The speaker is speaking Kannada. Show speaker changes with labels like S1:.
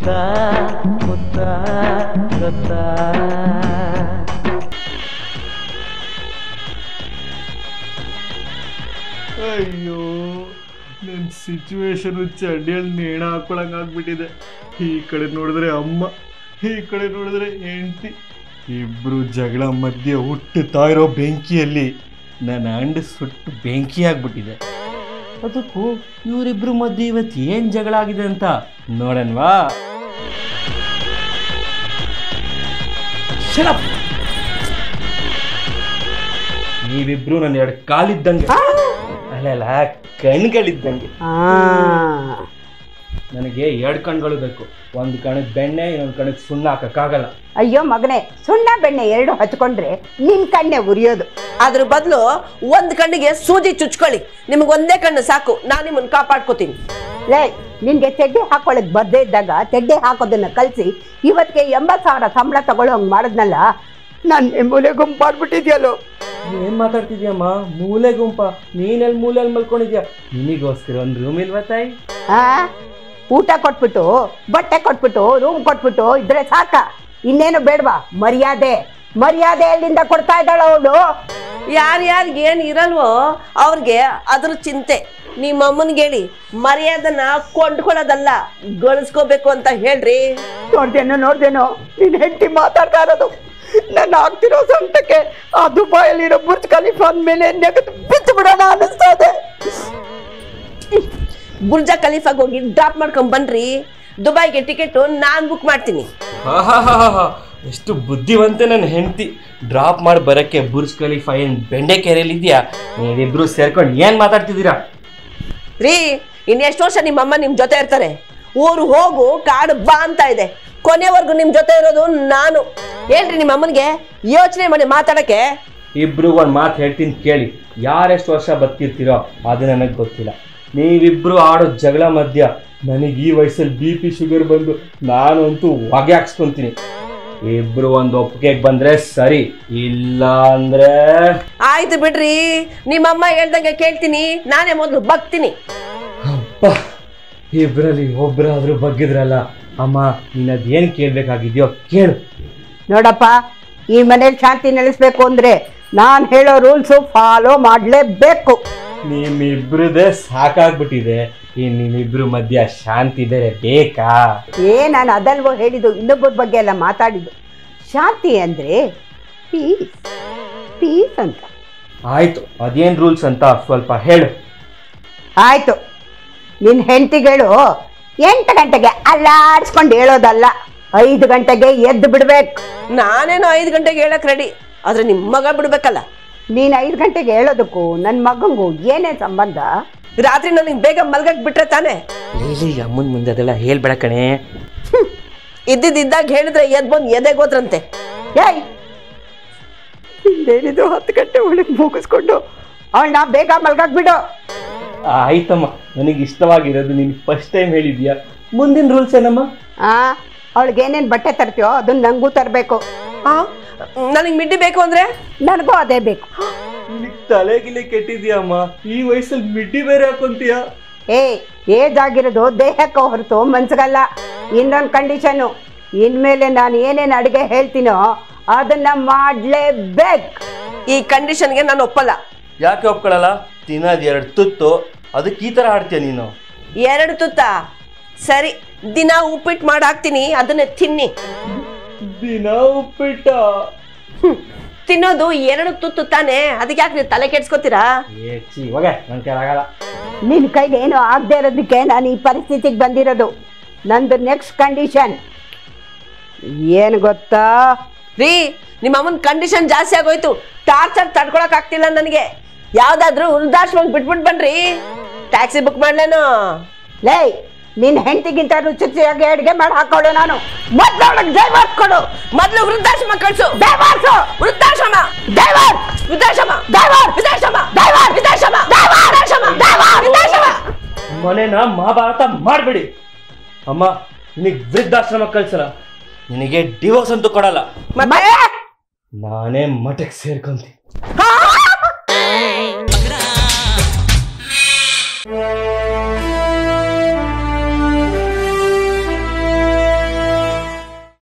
S1: ಮುತ್ತ ಮುತ್ತ ಗೊತ್ತಾ ಅಯ್ಯೋ ನನ್ನ ಸಿಚುವೇಶನು ಚಡ್ಡಿಯಲ್ಲಿ ನೇಣ ಹಾಕೊಳಂಗೆ ಆಗ್ಬಿಟ್ಟಿದೆ. ಈ ಕಡೆ ನೋಡಿದ್ರೆ ಅಮ್ಮ ಈ ಕಡೆ ನೋಡಿದ್ರೆ ಹೆಂಡತಿ. ಇಬ್ರು ಜಗಳ ಮಧ್ಯೆ ಹುಟ್ಟುತ್ತಾ ಇರೋ ಬೆಂಕಿಯಲ್ಲಿ ನನ್ನ ಅಂಡ ಸುಟ್ಟು ಬೆಂಕಿ ಆಗ್ಬಿಟ್ಟಿದೆ. ಅದಕ್ಕೂ ಇವರಿಬ್ರು ಮಧ್ಯೆ ಇವತ್ತು ಏನು ಜಗಳ ಆಗಿದೆ ಅಂತ ನೋಡನ್ವಾ ನೋಡನ್ವಾ ನೀವಿಬ್ರು ನನ್ನ ಎರಡು ಕಾಲಿದ್ದಂಗೆ. ಅಲ್ಲ ಕಣ್ಗಳಿದ್ದಂಗೆ.
S2: ಆ
S1: ನನಗೆ ಎರಡು ಕಣ್ಗಳು ಬೇಕು. ಒಂದು ಕಣಕ್ ಬೆಣ್ಣೆ ಇನ್ನೊಂದು ಕಣಕ್ ಸುಣ್ಣ ಹಾಕಕ್ಕಾಗಲ್ಲ.
S2: ಅಯ್ಯೋ ಮಗನೇ ಸುಣ್ಣ ಬೆಣ್ಣೆ ಎರಡು ಹಚ್ಕೊಂಡ್ರೆ ನಿನ್ ಕಣ್ಣೆ ಉರಿಯೋದು.
S3: ಅದ್ರ ಬದಲು ಒಂದ್ ಕಣ್ಣಿಗೆ ಸೂಜಿ ಚುಚ್ಕೊಳ್ಳಿ. ನಿಮ್ಗೆ ಒಂದೇ ಕಣ್ಣು ಸಾಕು ನಾನು ನಿಮ್ಮನ್ನ ಕಾಪಾಡ್ಕೋತೀನಿ.
S2: ಲೇ ನಿನ್ಗೆ ತೆಡ್ಡೆ ಹಾಕೊಳ್ಳೋದು ಬರ್ದೇ ಇದ್ದಾಗ ತೆಡ್ಡೆ ಹಾಕೋದನ್ನು ಕಲಿಸಿ ಇವತ್ತಿಗೆ ಎಂಬತ್ತು ಸಾವಿರ ಸಂಬಳ ತಗೊಳ್ಳೋ ಹಂಗೆ ಮಾಡಿದ್ನಲ್ಲ? ನಾನು ಮೂಲೆ ಗುಂಪು ಮಾಡ್ಬಿಟ್ಟಿದ್ಯಲ್ಲೋ?
S1: ಏನು ಮಾತಾಡ್ತಿದ್ಯಮ್ಮ? ಮೂಲೆ ಗುಂಪ. ನೀನೆಲ್ಲಿ ಮೂಲೆಯಲ್ಲಿ ಮಲ್ಕೊಂಡಿದ್ಯಾ? ನಿನಗೋಸ್ಕರ ಒಂದು ರೂಮ್ ಇಲ್ವಾ ತಾಯಿ?
S2: ಹಾಂ ಊಟ ಕೊಟ್ಬಿಟ್ಟು ಬಟ್ಟೆ ಕೊಟ್ಬಿಟ್ಟು ರೂಮ್ ಕೊಟ್ಬಿಟ್ಟು ಇದ್ರೆ ಸಾಕ. ಇನ್ನೇನು ಬೇಡವಾ? ಮರ್ಯಾದೆ. ಮರ್ಯಾದೆ ಎಲ್ಲಿಂದ ಕೊಡ್ತಾ ಇದ್ದಾಳ ಅವಳು?
S3: ಯಾರ್ಯಾರಿಗೆ ಏನು ಇರಲ್ವೋ ಅವ್ರಿಗೆ ಅದ್ರ ಚಿಂತೆ. ನಿಮ್ಮ ಅಮ್ಮನ್ಗೆ ಹೇಳಿ ಮರ್ಯಾದನ್ನ ಕೊಂಡ್ಕೊಳ್ಳೋದಲ್ಲ ಗಳಿಸ್ಕೋಬೇಕು ಅಂತ ಹೇಳ್ರಿ.
S2: ನೋಡ್ದೇನೋ ನೋಡ್ದೇನೋ ನಿನ್ ಹೆಂಡತಿ ಮಾತಾಡ್ತಾ ಇರೋದು. ನನ್ನ ಆಗ್ತಿರೋ ಸಂತಕ್ಕೆ ಆ ದುಬಾಯಲ್ಲಿರೋ ಬುರ್ಜ್ ಖಲೀಫಾ ಮೇಲೆ ನೆಗೆದು ಬಿಚ್ಚು ಬಿಡೋಣ ಅನಿಸ್ತಾ ಇದೆ.
S3: ಬುರ್ಜ ಖಲೀಫಾಗ್ ಹೋಗಿ ಡ್ರಾಪ್ ಮಾಡ್ಕೊಂಡ್ ಬನ್ರಿ. ದುಬೈಗೆ ಟಿಕೆಟ್ ನಾನ್ ಬುಕ್ ಮಾಡ್ತೀನಿ.
S1: ಎಷ್ಟು ಬುದ್ಧಿವಂತೆ ನನ್ನ ಹೆಂಡತಿ. ಡ್ರಾಪ್ ಮಾಡಿ ಬರಕ್ಕೆ ಬುರ್ಜ್ ಖಲೀಫಾ ಏನ್ ಬೆಂಡೆಕೆರೆಯಲ್ಲಿ ಇದೆಯಾ ನೀವಿಬ್ರು ಸೇರ್ಕೊಂಡು ಏನು ಮಾತಾಡ್ತಿದ್ದೀರಾ?
S3: ರೀ, ಇನ್ನೆಷ್ಟು ವರ್ಷ ನಿಮ್ಮ ಅಮ್ಮ ನಿಮ್ ಜೊತೆ ಇರ್ತಾರೆ? ಊರು ಹೋಗು, ಕಾಡು ಬಾ ಅಂತ ಇದೆ. ಕೊನೆವರೆಗೂ ನಿಮ್ ಜೊತೆ ಇರೋದು ನಾನು. ಹೇಳ್ರಿ ನಿಮ್ಮ ಅಮ್ಮನಿಗೆ ಯೋಚನೆ ಮಾಡಿ ಮಾತಾಡಕ್ಕೆ.
S1: ಇಬ್ರು ಒಂದು ಮಾತು ಹೇಳ್ತೀನಿ ಕೇಳಿ. ಯಾರೆಷ್ಟು ವರ್ಷ ಬದುಕಿರ್ತೀರೋ ಅದು ನನಗೆ ಗೊತ್ತಿಲ್ಲ. ನೀವಿಬ್ರು ಆಡೋ ಜಗಳ ಮಧ್ಯ ನನಗೆ ಈ ವಯಸ್ಸಲ್ಲಿ ಬಿ ಪಿ ಶುಗರ್ ಬಂದು ನಾನಂತೂ ಹೊಗೆ ಹಾಕ್ಸ್ಕೊಂತೀನಿ. ಇಬ್ರು ಒಂದು ಒಪ್ಪಿಗೆಗೆ ಬಂದ್ರೆ ಸರಿ. ಇಲ್ಲ ಅಂದ್ರೆ?
S3: ಆಯ್ತು ಬಿಡ್ರಿ. ನಿಮ್ಮಮ್ಮ ಹೇಳ್ದಂಗೆ ಕೇಳ್ತೀನಿ. ನಾನೇ ಮೊದಲು ಬಗ್ತೀನಿ.
S1: ಅಪ್ಪ ಇಬ್ರಲ್ಲಿ ಒಬ್ರಾದ್ರೂ ಬಗ್ಗಿದ್ರಲ್ಲ. ಅಮ್ಮ ನೀನ್ ಅದೇನ್ ಕೇಳ್ಬೇಕಾಗಿದ್ಯೋ ಕೇಳು.
S2: ನೋಡಪ್ಪ ಈ ಮನೇಲಿ ಶಾಂತಿ ನೆಲೆಸ್ಬೇಕು ಅಂದ್ರೆ ನಾನು ಹೇಳೋ ರೂಲ್ಸು ಫಾಲೋ ಮಾಡಲೇಬೇಕು.
S1: ನಿಮ್ಮಿಬ್ರದೇ ಸಾಕಾಗ್ಬಿಟ್ಟಿದೆ. ಇನ್ ನಿಮ್ಮಿಬ್ರು ಮಧ್ಯ ಶಾಂತಿ ಬೇರೆ ಬೇಕಾ?
S2: ಏ ನಾನು ಅದಲ್ವೋ ಹೇಳಿದ್ದು ಇನ್ನೊಬ್ಬರ ಬಗ್ಗೆ ಎಲ್ಲ ಮಾತಾಡಿದ್ದು. ಶಾಂತಿ ಅಂದ್ರೆ ಪೀಸ್ ಪೀಸ್ ಅಂತ.
S1: ಆಯ್ತು ಅದೇನ್ ರೂಲ್ಸ್ ಅಂತ ಸ್ವಲ್ಪ ಹೇಳು.
S2: ಆಯ್ತು ನಿನ್ನ ಹೆಂಡತಿಗಳು ಎಂಟು ಗಂಟೆಗೆ ಅಲ್ಲಾಡ್ಸ್ಕೊಂಡು ಹೇಳೋದಲ್ಲ ಐದು ಗಂಟೆಗೆ ಎದ್ದು ಬಿಡ್ಬೇಕು.
S3: ನಾನೇನು ಐದು ಗಂಟೆಗೆ ಹೇಳಕ್ ರೆಡಿ ಆದ್ರೆ ನಿಮ್ಮ ಮಗ ಬಿಡ್ಬೇಕಲ್ಲ.
S2: ನೀನು ಐದು ಗಂಟೆಗೆ ಹೇಳೋದಕ್ಕೂ ನನ್ನ ಮಗಂಗೂ ಏನೇ ಸಂಬಂಧ?
S3: ರಾತ್ರಿ ನನಗೆ ಬೇಗ ಮಲ್ಗಕ್ ಬಿಟ್ರೆ ತಾನೆ?
S1: ಲೀಲಿ ಅಮ್ಮನ ಮುಂದೆ ಅದೆಲ್ಲ ಹೇಳ್ಬೇಡ ಕಣೆ.
S3: ಇದ್ದಿದ್ದಾಗ ಹೇಳಿದ್ರೆ ಎದ್ ಬಂದು ಎದೆಗೋದ್ರಂತೆ
S2: ಏಯ್! ಏನಿದ್ರು ಹತ್ತು ಗಂಟೆ ಒಳಗೆ ಮುಗಿಸ್ಕೊಂಡು ನಾ ಬೇಗ ಮಲ್ಗಾಕ್ ಬಿಡು.
S1: ಆಯ್ತಮ್ಮ. ನನಗೆ ಇಷ್ಟವಾಗಿರೋದು ನೀನು ಫಸ್ಟ್ ಟೈಮ್ ಹೇಳಿದ್ಯಾ? ಮುಂದಿನ ರೂಲ್ಸ್ ಏನಮ್ಮ?
S2: ಆ ಅವಳಿಗೆ ಏನೇನು ಬಟ್ಟೆ ತರ್ತೀಯೋ ಅದನ್ನ ನಂಗೂ ತರಬೇಕು.
S3: ಆ? ನನಗೆ ಮಿಡ್ಡಿ ಬೇಕು ಅಂದ್ರೆ?
S2: ನನಗೂ ಅದೇ ಬೇಕು.
S1: ತಲೆ ತಲೆಗಿಲೆ ಕೆಟ್ಟಿದ್ಯಮ್ಮ. ಈ ವಯಸ್ಸಲ್ಲಿ ಮಿಡ್ಡಿ ಬೇರೆ ಹಾಕೊಂತೀಯ?
S2: ಏ ಏಜ್ ಆಗಿರೋದು ದೇಹಕ್ಕೆ ಹೊರತು ಮನ್ಸಿಗಲ್ಲ. ಇನ್ನೊಂದು ಕಂಡೀಷನು ಇನ್ಮೇಲೆ ನಾನು ಏನೇನು ಅಡುಗೆ ಹೇಳ್ತೀನೋ ಅದನ್ನ ಮಾಡಲೇಬೇಕು.
S3: ಈ ಕಂಡೀಷನ್ಗೆ ನಾನು ಒಪ್ಪಲ್ಲ.
S1: ಯಾಕೆ ಒಪ್ಕೊಳ್ಳಲ್ಲ ತಿನ್ನೋದು ಎರಡು ತುತ್ತು. ಅದಕ್ಕೆ ಈ ಥರ ಆಡ್ತೀಯ ನೀನು?
S3: ಎರಡು ತುತ್ತ? ಸರಿ ದಿನ ಉಪ್ಪಿಟ್ಟು ಮಾಡಿ ಹಾಕ್ತೀನಿ ಅದನ್ನೇ ತಿನ್ನಿ.
S1: ದಿನ ಉಪ್ಪಿಟ್ಟ.
S3: ತಿನ್ನೋದು ಎರಡು ತುತ್ತು ತಾನೆ ಅದಕ್ಕೆ ಯಾಕೆ ನೀವು ತಲೆ ಕೆಡ್ಸ್ಕೋತೀರಾ?
S1: ಏ ಚಿ ಹೋಗೆ ನನ್ನ ಕೈಲಾಗಲ್ಲ
S2: ನಿನ್ನ ಕೈಲಿ ಏನು ಆಗದೆ ಇರೋದಕ್ಕೆ ನಾನು ಈ ಪರಿಸ್ಥಿತಿಗೆ ಬಂದಿರೋದು. ನಂದು ನೆಕ್ಸ್ಟ್ ಕಂಡೀಷನ್ ಏನು ಗೊತ್ತಾ?
S3: ರೀ ನಿಮ್ಮ ಅಮ್ಮನ ಕಂಡೀಷನ್ ಜಾಸ್ತಿ ಆಗೋಯ್ತು. ಟಾರ್ಚರ್ ತಡ್ಕೊಳಕ್ ಆಗ್ತಿಲ್ಲ ನನಗೆ. ಯಾವ್ದಾದ್ರು ವೃದ್ಧಾಶ್ರಮಕ್ಕೆ ಬಿಟ್ಬಿಟ್ಟು ಬನ್ರಿ. ಟ್ಯಾಕ್ಸಿ ಬುಕ್ ಮಾಡ್ಲೇನು.
S2: ಲೇ ನಿನ್ನ ಹೆಂಡತಿಗಿಂತ ರುಚಿಯಾಗಿ ಅಡಿಗೆ ಮಾಡಿ ಹಾಕೊಳ್ಳು ನಾನು. ಮೊದ್ಲು ಅವಳಿಗೆ ದೈವಾರ್ಸ್ ಕೊಡು.
S3: ಮೊದ್ಲು ವೃದ್ಧಾಶ್ರಮ ಕಳ್ಸು.
S2: ದೈವಾರ್ಸು
S3: ವೃದ್ಧಾಶ್ರಮ.
S2: ದೈವಾರ್
S3: ವೃದ್ಧಾಶ್ರಮ.
S2: ದೈವಾರ್
S3: ವೃದ್ಧಾಶ್ರಮ.
S2: ದೈವಾರ್
S3: ವೃದ್ಧಾಶ್ರಮ.
S2: ಡೈವರ್ಸ್ ದೈವಾರ್
S3: ವೃದ್ಧಾಶ್ರಮ.
S1: ಮನೇನ ಮಹಾಭಾರತ ಮಾಡಬೇಡಿ. ಅಮ್ಮ ನಿನಗೆ ವೃದ್ಧಾಶ್ರಮ ಕಳ್ಸಲ್ಲ. ನಿನಗೆ ಡಿವೋರ್ಸ್ ಅಂತೂ ಕೊಡಲ್ಲ. ನಾನೇ ಮಠಕ್ಕೆ ಸೇರ್ಕೊಂತೀನಿ.